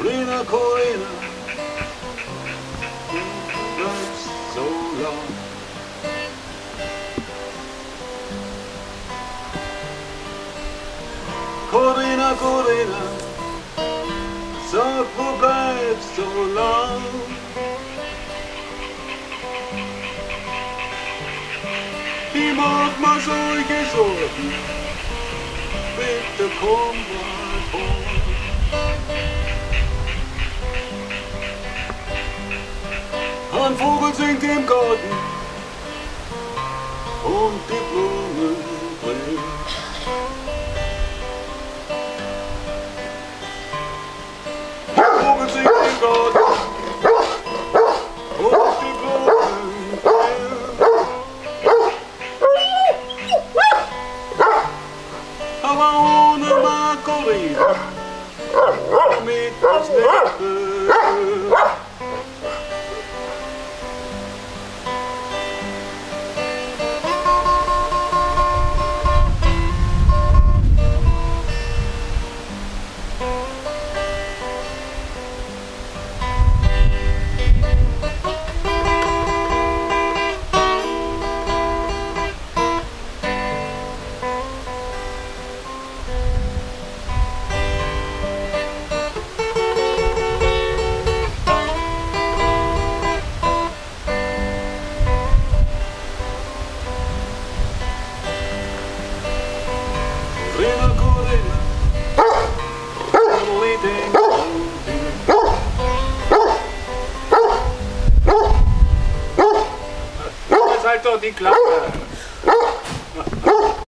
Corina, Corina, that's so long. Corina, Corina, sag, wo bleibst so lang? Ich mach mir solche Sorgen, bitte komm mal Vogel singt im Garten und die Blumen blühen. Singt im Garten und die Blumen blühen. Aber ohne Macarena mit das Leben. Das ist halt doch die Klappe.